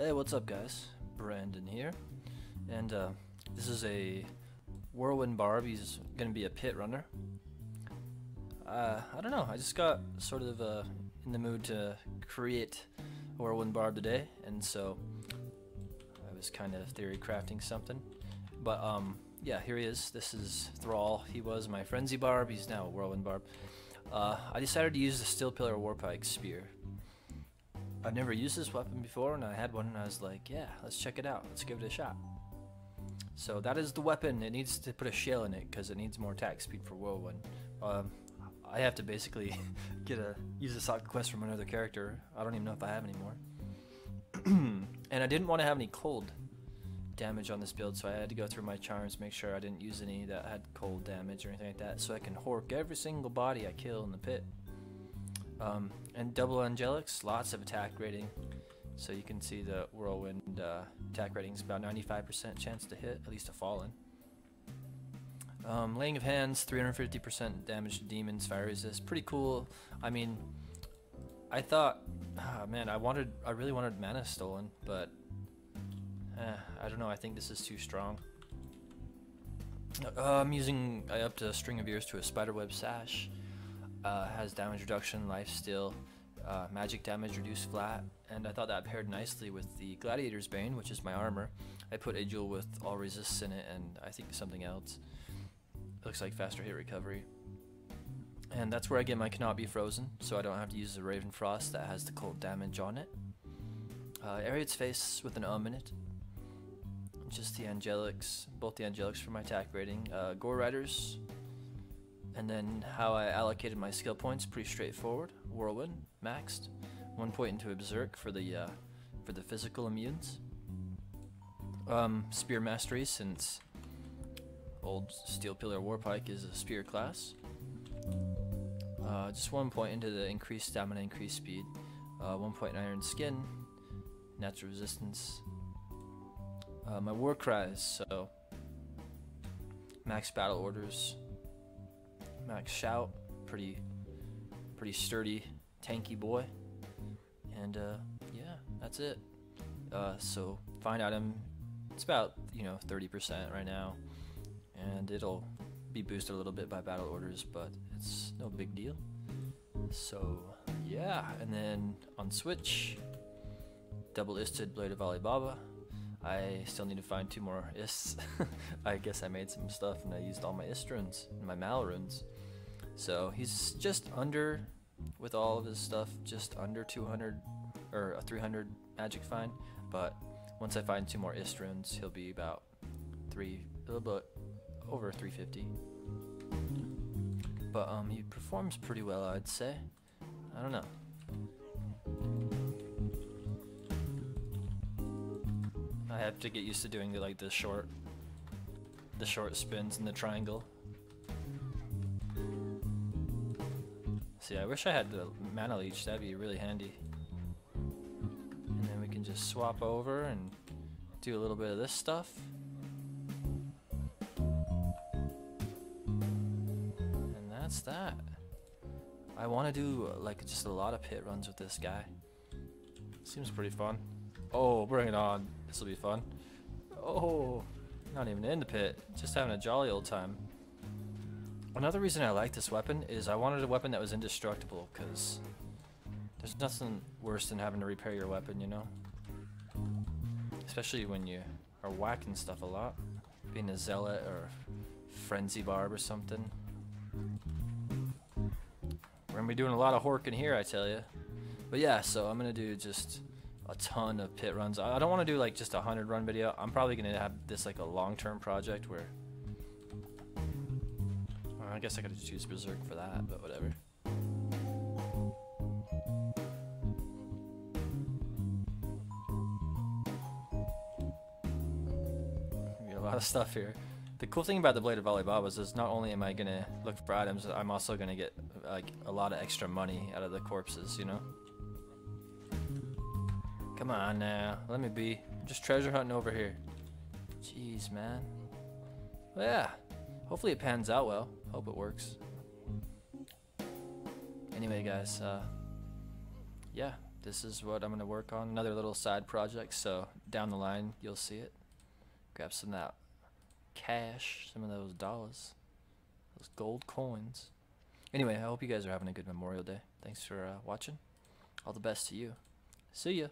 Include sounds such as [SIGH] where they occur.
Hey, what's up, guys? Brandon here, and uh, this is a Whirlwind Barb. He's gonna be a pit runner. Uh, I don't know. I just got sort of uh, in the mood to create a Whirlwind Barb today, and so I was kind of theory crafting something. But um, yeah, here he is. This is Thrall. He was my Frenzy Barb. He's now a Whirlwind Barb. Uh, I decided to use the Steel Pillar Warpike Spear. I've never used this weapon before, and I had one, and I was like, yeah, let's check it out. Let's give it a shot. So that is the weapon. It needs to put a Shael in it because it needs more attack speed for Whirlwind. Um, I have to basically [LAUGHS] get a use a socket quest from another character. I don't even know if I have anymore. [CLEARS THROAT] and I didn't want to have any cold damage on this build, so I had to go through my charms, make sure I didn't use any that had cold damage or anything like that, so I can hork every single body I kill in the pit. Um, and double angelics, lots of attack rating. So you can see the whirlwind uh, attack rating is about 95% chance to hit, at least a fallen. Um, laying of hands, 350% damage to demons, fire resist, pretty cool. I mean, I thought, oh man, I wanted, I really wanted mana stolen, but eh, I don't know. I think this is too strong. Uh, I'm using, I upped a string of ears to a spiderweb sash uh, has damage reduction, life steal, uh, magic damage reduced flat, and I thought that paired nicely with the Gladiator's Bane, which is my armor. I put a jewel with all resists in it, and I think something else. It looks like faster hit recovery. And that's where I get my cannot be frozen, so I don't have to use the Raven Frost that has the cold damage on it. Uh, face with an um in it. Just the Angelics, both the Angelics for my attack rating. Uh, Gore Riders, and then how I allocated my skill points, pretty straightforward. Whirlwind, maxed. One point into Berserk for the uh, for the physical immunes. Um, spear Mastery, since old Steel Pillar Warpike is a spear class. Uh, just one point into the increased stamina, increased speed. Uh, one point in Iron Skin, natural resistance. Uh, my war cries, so max battle orders, Max Shout, pretty, pretty sturdy, tanky boy. And uh, yeah, that's it. Uh, so find item, it's about you know 30% right now, and it'll be boosted a little bit by battle orders, but it's no big deal. So yeah, and then on Switch, double isted Blade of Alibaba. I still need to find two more ists. [LAUGHS] I guess I made some stuff and I used all my ist runes, my mal runes. So he's just under, with all of his stuff, just under 200 or a 300 magic find. But once I find two more ist runes, he'll be about three, a little bit over 350. But um, he performs pretty well, I'd say. I don't know. I have to get used to doing the, like the short, the short spins in the triangle. See, I wish I had the mana leech, that'd be really handy. And then we can just swap over and do a little bit of this stuff. And that's that. I want to do uh, like just a lot of pit runs with this guy. Seems pretty fun. Oh, bring it on. This will be fun. Oh, not even in the pit. Just having a jolly old time. Another reason I like this weapon is I wanted a weapon that was indestructible, because there's nothing worse than having to repair your weapon, you know? Especially when you are whacking stuff a lot. Being a zealot or frenzy barb or something. We're gonna be doing a lot of horking here, I tell you. But yeah, so I'm gonna do just a ton of pit runs. I don't want to do like just a hundred run video. I'm probably gonna have this like a long-term project where I guess I could choose Berserk for that, but whatever. We Got a lot of stuff here. The cool thing about the Blade of Alibaba is not only am I gonna look for items, I'm also gonna get like a lot of extra money out of the corpses, you know? Come on now, let me be. I'm just treasure hunting over here. Jeez, man. Well, yeah, hopefully it pans out well. Hope it works. Anyway, guys, uh, yeah, this is what I'm gonna work on. Another little side project. So down the line, you'll see it. Grab some of that cash, some of those dollars, those gold coins. Anyway, I hope you guys are having a good Memorial Day. Thanks for uh, watching. All the best to you. See ya.